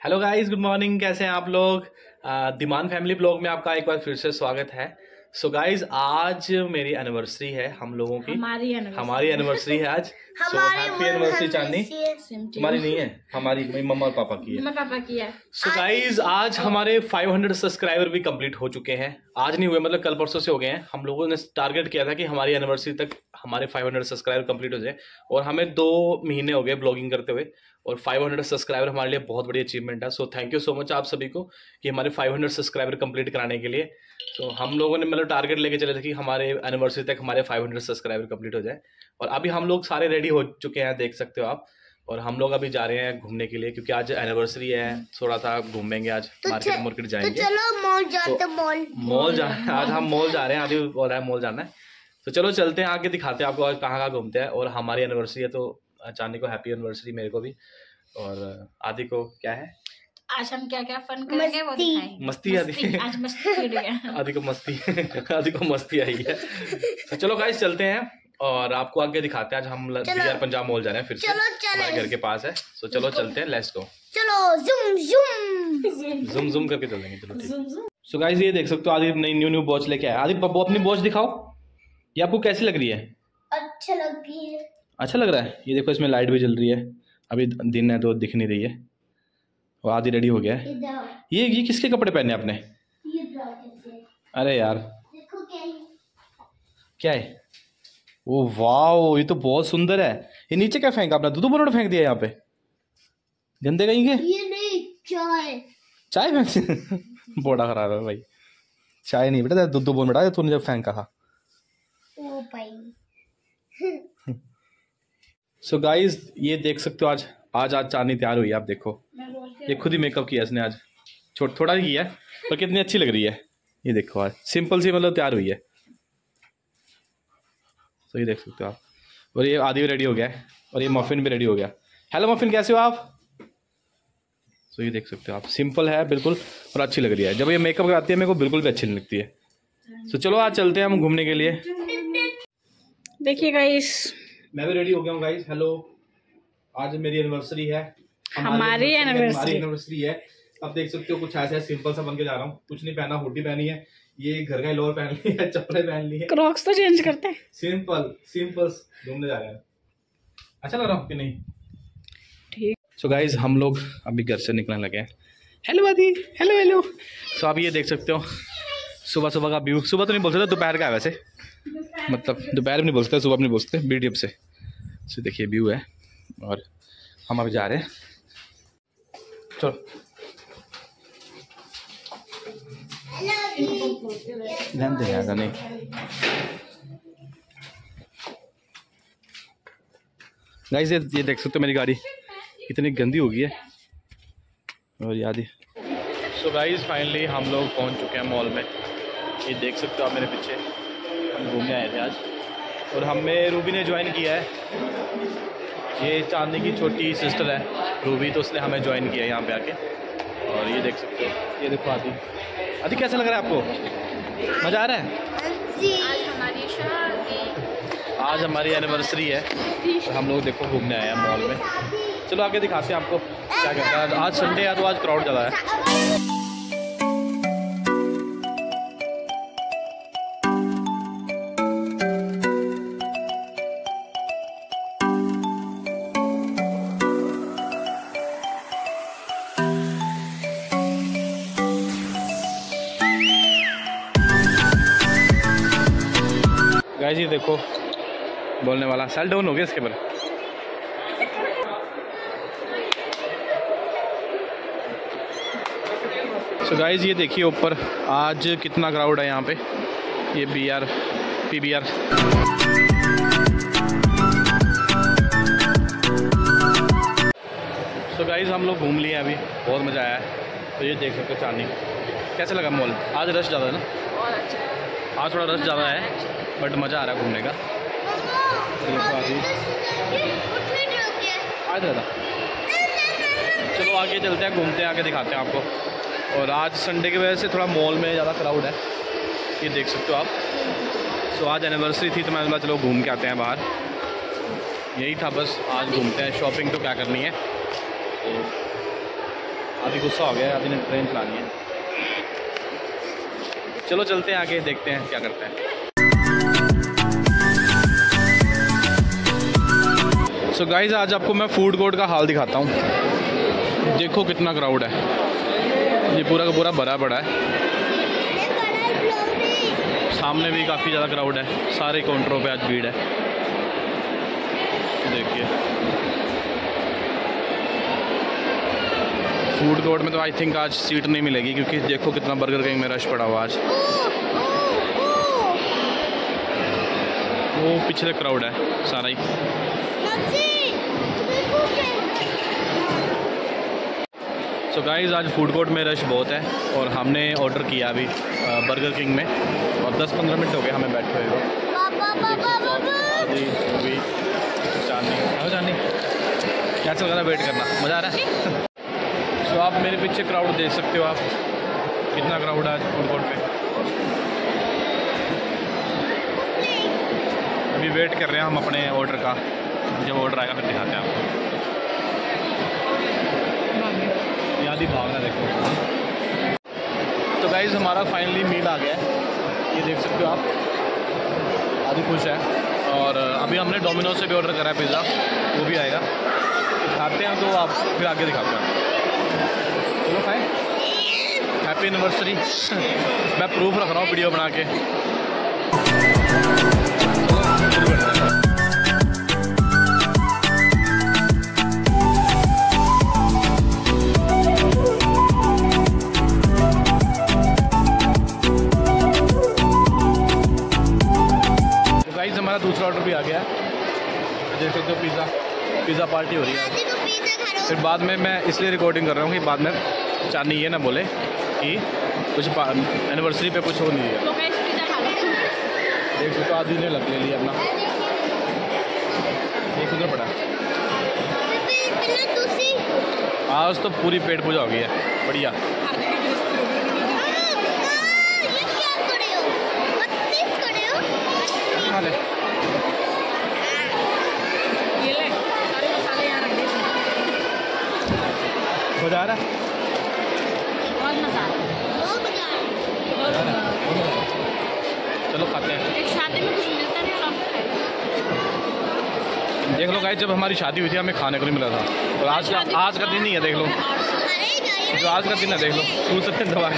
Hello guys good morning कैसे हैं आप लोग? दिमान फैमिली ब्लॉग में आपका एक बार फिर से स्वागत है। सो so गाइस आज मेरी एनिवर्सरी है हम लोगों की। हमारी हमारी एनिवर्सरी है आज। सो हैप्पी एनिवर्सरी चांदी तुम्हारी नहीं है हमारी मम्मा और पापा की है। मम्मा पापा की है। सो so गाइज़ आज हमारे 500 सब्सक्राइबर भी कंप्लीट हो चुके हैं। आज नहीं हुए मतलब कल परसों से हो गए हैं। हम लोगों ने टारगेट किया था कि हमारी एनिवर्सरी तक हमारे 500 सब्सक्राइबर कंप्लीट हो जाए। और हमें दो महीने हो गए ब्लॉगिंग करते हुए। और 500 सब्सक्राइबर हमारे लिए बहुत बड़ी अचीवमेंट है। So thank you so much आप सभी को कि हमारे 500 सब्सक्राइबर कंप्लीट कराने के लिए। तो so, हम लोगों ने मतलब टारगेट लेके चले थे कि हमारे एनिवर्सरी तक हमारे 500 सब्सक्राइबर कंप्लीट हो जाए। और अभी हम लोग सारे रेडी हो चुके हैं देख सकते हो आप। और हम लोग अभी जा रहे हैं घूमने के लिए क्योंकि आज एनिवर्सरी है थोड़ा सा घूमेंगे आज तो मार्केट मार्केट जाएँगे तो चलो मॉल जाते तो- मॉल मॉल जा आज हम मॉल जा रहे हैं अभी बोल रहा है मॉल जाना है। तो चलो चलते हैं आगे दिखाते हैं आपको आज कहाँ कहाँ घूमते हैं। और हमारी एनिवर्सरी है तो चांदी को हैप्पी एनिवर्सरी मेरे को भी। और आदि को क्या है? आज हम क्या क्या फन करेंगे वो मस्ती। दिखाएँगे। मस्ती आदि। आज मस्ती आदि को मस्ती आदि को मस्ती आई है। तो चलो गाइस चलते हैं और आपको आगे दिखाते हैं। आज हम। बिहार पंजाब मॉल जा रहे हैं फिर से। चलो, चलो। हमारे घर के पास है। तो चलो चलते हैं। लेट्स गो चलो जुम जुम जूम जूम करके चलेंगे। चलो ठीक। सो गाइस ये देख सकते हो आदि नई न्यू न्यू वॉच लेके आया। आदि पप्पू अपनी वॉच दिखाओ। ये आपको कैसी लग रही है? अच्छा लग रही है। अच्छा लग रहा है। ये देखो इसमें लाइट भी जल रही है। अभी दिन है तो दिख नहीं रही है। और आधी रेडी हो गया है। ये ये किसके कपड़े पहने आपने? अरे यार। क्या है। ओ वाओ ये तो बहुत सुंदर है। ये नीचे क्या फेंका आपने? दूध बोनट फेंक दिया यहाँ पे। गंदे कहीं के ये नहीं चाय। चाय फेंक बोड़ा खराब है भाई। चाय नहीं बेटा दूध बोन बेटा तूने जब फेंका था। ओ भाई। सो so गाइस ये देख सकते हो आज आज आज चांदनी तैयार हुई है आप देखो। ये खुद ही मेकअप किया इसने आज। छोट थोड़ा ही किया है पर कितनी अच्छी लग रही है। ये देखो आज सिंपल सी मतलब तैयार हुई है। तो ये देख सकते हो आप। और ये आदि भी रेडी हो गया है और ये मफिन भी रेडी हो गया। हेलो मफिन कैसे हो आप? तो ये देख सकते हो आप। सिंपल है बिल्कुल और अच्छी लग रही है। जब ये मेकअप कराती है मेरे को बिल्कुल भी अच्छी नहीं लगती है। तो चलो आज चलते हैं हम घूमने के लिए। देखिए गाइस मैं भी रेडी हो गया हूँ गाइस हेलो आज मेरी एनिवर्सरी है. हमारी anniversary। एनिवर्सरी है. अब देख सकते हो कुछ ऐसा सिंपल सा बन के जा रहा हूँ. कुछ नहीं पहना हुडी पहनी है. ये घर का लोअर पहन ली है चप्पलें पहन ली है. क्रॉक्स तो चेंज करते हैं. सिंपल सिंपल घूमने जा रहे हैं. अच्छा लग रहा हूँ कि नहीं? ठीक. सो गाइज़ हम लोग अभी घर से निकलने लगे हैं. हेलो आदि हेलो हेलो सो आप ये देख सकते हो सुबह सुबह का व्यू सुबह तो नहीं बोल सकते, दोपहर का है वैसे। मतलब दोपहर में नहीं बोल सकते, सुबह नहीं बोल सकते बी से। सो देखिए, व्यू है, और हम अभी जा रहे हैं। चलो। ध्यान दे यार, नहीं। गाइस ये ये देख सकते हो मेरी गाड़ी। इतनी गंदी हो गई है। और याद ही। सो गाइस फाइनली हम लोग पहुँच चुके हैं मॉल में। ये देख सकते हो आप मेरे पीछे। हम घूमने आए थे आज। और हमें रूबी ने ज्वाइन किया है। ये चांदनी की छोटी सिस्टर है। रूबी तो उसने हमें ज्वाइन किया है यहाँ पे आके। और ये देख सकते हो। ये देखो आदि। आदि कैसा लग रहा है आपको? मज़ा आ रहा है? आज हमारी शादी। आज हमारी एनिवर्सरी है। और हम लोग देखो घूमने आए हैं मॉल में। चलो आगे दिखाते हैं आपको क्या कहता है। आज संडे है तो आज क्राउड ज़्यादा है। ये देखो। बोलने वाला। सेल डाउन हो गया इसके पर। सो गाइस ये देखिए ऊपर, आज कितना क्राउड है यहाँ पे। ये B R P B R so guys हम लोग घूम लिए अभी। बहुत मज़ा आया। है तो ये देख सकते हो चांदनी। कैसा लगा मॉल आज रश ज़्यादा है ना? बहुत अच्छा आज थोड़ा रश ज़्यादा है बट मज़ा आ रहा है घूमने का। तो देखो अभी आ जाता चलो आगे चलते हैं घूमते हैं आगे दिखाते हैं आपको। और आज संडे की वजह से थोड़ा मॉल में ज़्यादा क्राउड है। ये देख सकते हो आप। सो आज एनिवर्सरी थी तो मैंने बोला चलो घूम के आते हैं बाहर। यही था बस आज घूमते हैं। शॉपिंग तो क्या करनी है? तो अभी गुस्सा हो गया है अभी ने ट्रेन चलानी है। चलो चलते हैं आगे, देखते हैं क्या करते हैं। सो so गाइज़ आज आपको मैं फ़ूड कोर्ट का हाल दिखाता हूँ। देखो कितना क्राउड है। ये पूरा का पूरा भरा पड़ा है। सामने भी काफ़ी ज़्यादा क्राउड है। सारे काउंटरों पे आज भीड़ है। देखिए। फ़ूड कोर्ट में तो आई थिंक आज सीट नहीं मिलेगी क्योंकि देखो कितना बर्गर किंग में रश पड़ा हुआ आज। वो पिछले क्राउड है सारा ही। सो गाइस आज फ़ूड कोर्ट में रश बहुत है और हमने ऑर्डर किया अभी बर्गर किंग में। और 10-15 मिनट हो गए हमें बैठे हुए। चांदनी क्या चल रहा है? वेट करना। मज़ा आ रहा है? सो आप मेरे पीछे क्राउड देख सकते हो आप। कितना क्राउड है आज फ़ूड कोर्ट पे। अभी वेट कर रहे हैं हम अपने ऑर्डर का। जब ऑर्डर आएगा फिर दिखाते हैं आपको। याद ही भावना देखो। तो गाइज़ हमारा फाइनली मील आ गया है। ये देख सकते हो आप। आदि खुश है। और अभी हमने डोमिनोज से भी ऑर्डर करा है पिज़्ज़ा वो भी आएगा। तो खाते हैं तो आप फिर आगे दिखाते हैं। हैप्पी एनिवर्सरी मैं प्रूफ रख रहा हूँ वीडियो बना के। तो हमारा दूसरा ऑर्डर भी आ गया है। देख सकते हो पिज़्ज़ा पिज़्ज़ा पार्टी हो रही है। फिर बाद में मैं इसलिए रिकॉर्डिंग कर रहा हूँ कि बाद में चांदी ये ना बोले। कि कुछ एनिवर्सरी पे कुछ हो नहीं लो देख सकते हो आदि ने लग ले लिया अपना। एक उधर पड़ा। आज तो पूरी पेट पूजा हो गई है। बढ़िया। खा ले। ये ले सारे मसाले यहाँ रख दे मज़ा रहा है बहुत मज़ा आता है चलो खाते हैं। शादी में कुछ मिलता नहीं देख लो गाइस जब हमारी शादी हुई थी हमें खाने को नहीं मिला था। और आज का आज का दिन ही है देख लो। जो आज का दिन है देख लो। छू सकते हैं दबा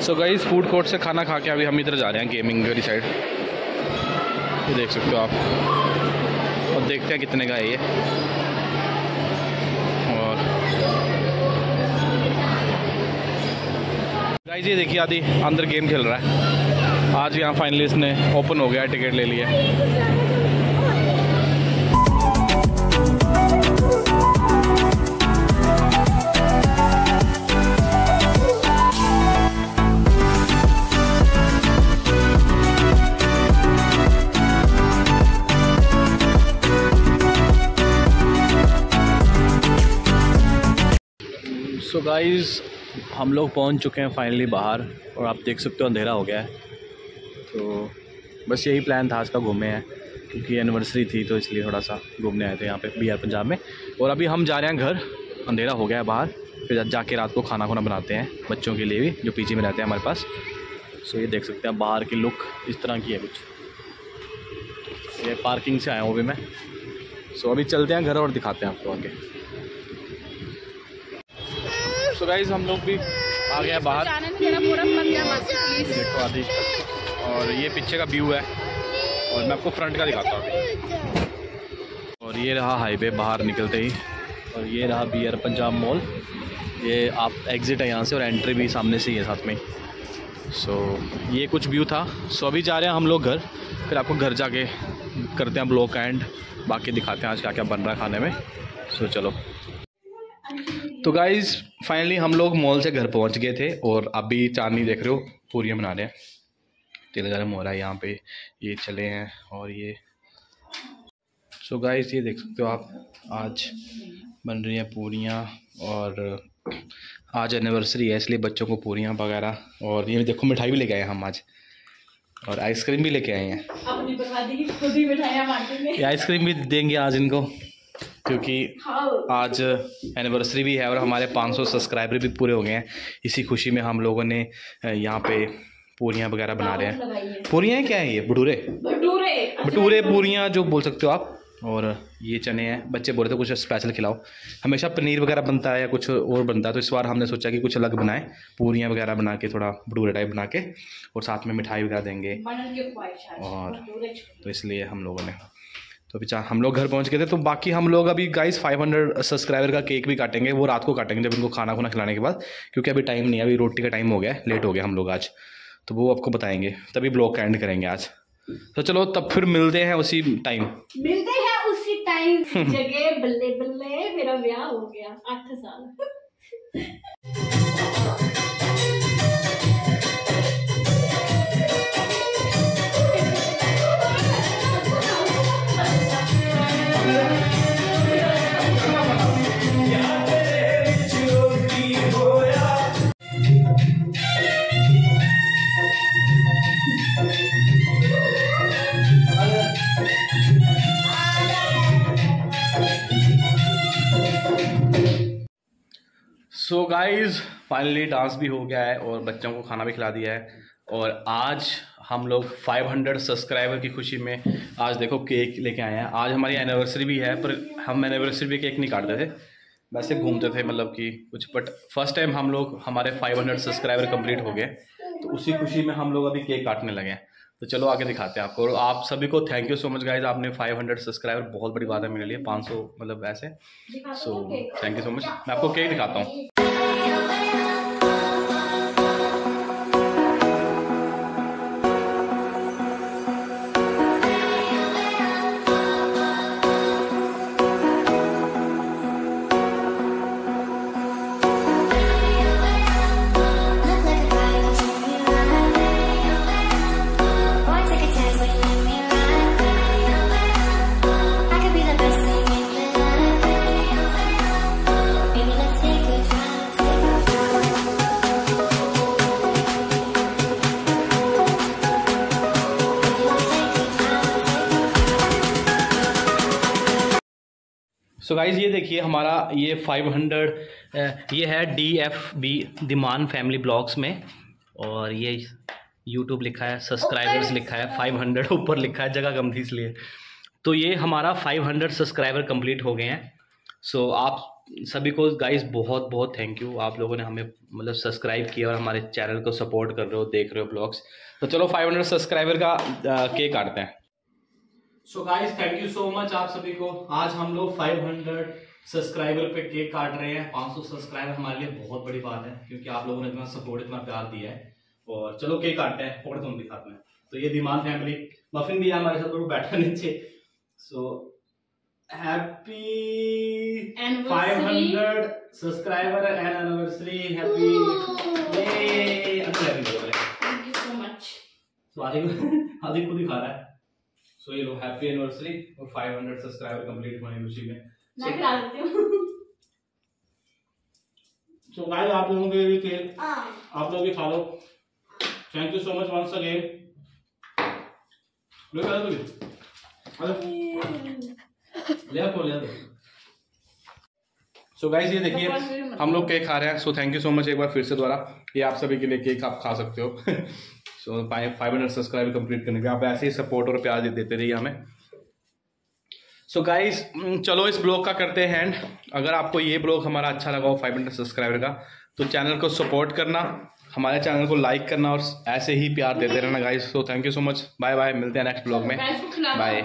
सो गाइस फ़ूड कोर्ट से खाना खा के अभी हम इधर जा रहे हैं गेमिंग वाली साइड ये देख सकते हो आप। और देखते हैं कितने का है ये। गाइस ये देखिए आदि, अंदर गेम खेल रहा है। आज यहाँ फाइनली इसने ओपन हो गया टिकट ले लिया। सो so गाइस हम लोग पहुँच चुके हैं फाइनली बाहर और आप देख सकते हो अंधेरा हो गया है। तो बस यही प्लान था आज का घूमे हैं क्योंकि एनिवर्सरी थी तो इसलिए थोड़ा सा घूमने आए थे यहाँ पे बिहार पंजाब में। और अभी हम जा रहे हैं घर, अंधेरा हो गया है बाहर। फिर जाके रात को खाना खुना बनाते हैं बच्चों के लिए भी, जो पीछे में रहते हैं हमारे पास। सो ये देख सकते हैं बाहर की लुक इस तरह की है कुछ। ये पार्किंग से आया हूँ अभी मैं। सो अभी चलते हैं घर और दिखाते हैं आपको आगे। गाइज़ हम लोग भी आ बाहर। गया प्लीज़ देखो आदि। और ये पीछे का व्यू है। और मैं आपको फ्रंट का दिखाता हूँ। और ये रहा हाईवे बाहर निकलते ही। और ये रहा बियर पंजाब मॉल ये आप एग्ज़िट है यहाँ से और एंट्री भी सामने से ही है साथ में। सो so, ये कुछ व्यू था। सो so, अभी जा रहे हैं हम लोग घर। फिर आपको घर जाके करते हैं ब्लॉक एंड बाकी दिखाते हैं आज क्या क्या बन रहा है खाने में। सो so, चलो। तो गाइज़ फाइनली हम लोग मॉल से घर पहुँच गए थे और अभी चांदनी देख रहे हो पूरियाँ बना रहे हैं। तेरह हज़ार मोहरा है यहाँ पे ये चले हैं और ये। सो so गाइस ये देख सकते हो आप आज बन रही हैं पूरियाँ और आज एनिवर्सरी है इसलिए बच्चों को पूरियाँ वगैरह और ये देखो मिठाई भी लेके आए हैं हम आज और आइसक्रीम भी लेके आए हैं। ही ये आइसक्रीम भी देंगे आज इनको। क्योंकि आज एनिवर्सरी भी है और हमारे 500 सब्सक्राइबर भी पूरे हो गए हैं। इसी खुशी में हम लोगों ने यहाँ पे पूरियाँ वगैरह बना रहे हैं। पूरियाँ क्या है ये? भटूरे? भटूरे भटूरे पूरियाँ जो बोल सकते हो आप। और ये चने हैं। बच्चे बोल रहे थे कुछ स्पेशल खिलाओ। हमेशा पनीर वगैरह बनता है या कुछ और बनता है तो इस बार हमने सोचा कि कुछ अलग बनाएँ। पूरियाँ वगैरह बना के थोड़ा भटूरे टाइप बना के और साथ में मिठाई वगैरह देंगे। और- तो इसलिए हम लोगों ने तो अभी हम लोग घर पहुँच गए थे तो बाकी हम लोग अभी गाइस 500 सब्सक्राइबर का केक भी काटेंगे वो रात को काटेंगे जब उनको खाना खुना खिलाने के बाद क्योंकि अभी टाइम नहीं है अभी रोटी का टाइम हो गया है लेट हो गया हम लोग आज। तो वो आपको बताएँगे तभी ब्लॉग का एंड करेंगे आज। तो चलो तब फिर मिलते हैं उसी टाइम मिलते हैं उसी टाइम जगह बल्ले बल्ले मेरा ब्याह हो गया आठ साल। सो गाइस फाइनली डांस भी हो गया है और बच्चों को खाना भी खिला दिया है। और आज हम लोग 500 सब्सक्राइबर की खुशी में आज देखो केक लेके आए हैं। आज हमारी एनिवर्सरी भी है पर हम एनिवर्सरी पे केक नहीं काटते थे। वैसे घूमते थे मतलब कि कुछ बट फ़र्स्ट टाइम हम लोग हमारे 500 सब्सक्राइबर कंप्लीट हो गए। तो उसी खुशी में हम लोग अभी केक काटने लगे हैं। तो चलो आगे दिखाते हैं आपको। और आप सभी को thank you so much guys आपने 500 सब्सक्राइबर बहुत बड़ी बात है मेरे लिए 500 मतलब ऐसे। So thank you so much मैं आपको केक दिखाता हूँ। सो गाइज़ ये देखिए हमारा ये 500 ये है डी एफ़ बी दिमान फैमिली ब्लॉग्स में। और ये यूट्यूब लिखा है सब्सक्राइबर्स लिखा है 500 ऊपर लिखा है जगह कम थी इसलिए। तो ये हमारा 500 सब्सक्राइबर कंप्लीट हो गए हैं। सो आप सभी को गाइस बहुत बहुत थैंक यू आप लोगों ने हमें मतलब सब्सक्राइब किया और हमारे चैनल को सपोर्ट कर रहे हो देख रहे हो ब्लॉग्स तो चलो 500 सब्सक्राइबर का केक काटते हैं। So guys thank you so much आप सभी को। आज हम लोग 500 सब्सक्राइबर पे केक काट रहे हैं। 500 सब्सक्राइबर हमारे लिए बहुत बड़ी बात है क्योंकि आप लोगों ने इतना सपोर्ट इतना प्यार दिया है। और चलो केक काटते हैं पकड़ तुम दिखाते हैं तो ये दीमान फैमिली मफिन भी है हमारे साथ लोग बैठा नीचे so happy Anniversary. 500 subscriber and anniversary happy ये अंदर हैप्पी बोल रहे थैंक यू सो मच तो आदि आदि खुद ही खा रहा है। सो ये लो हैप्पी एनिवर्सरी और 500 सब्सक्राइबर कंप्लीट होने खुशी में। मैं खिला देती हूँ। सो गाइस आप लोगों के लिए केक आप लोग भी खा लो। Thank you so much once again लो खा लो तू ले आपको ले दो सो गाइस ये देखिए हम लोग केक खा रहे हैं। So thank you so much एक बार फिर से दोबारा। ये आप सभी के लिए केक आप खा सकते हो। So five hundred subscribe complete करने के आप ऐसे ही सपोर्ट और प्यार देते रहिए हमें। सो so गाइस चलो इस ब्लॉग का करते हैं एंड अगर आपको ये ब्लॉग हमारा अच्छा लगा हो फाइव हंड्रेड सब्सक्राइबर का तो चैनल को सपोर्ट करना हमारे चैनल को लाइक करना और ऐसे ही प्यार देते रहना guys so thank you so much bye bye मिलते हैं नेक्स्ट ब्लॉग में। बाय